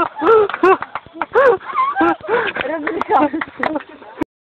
哈哈哈哈哈哈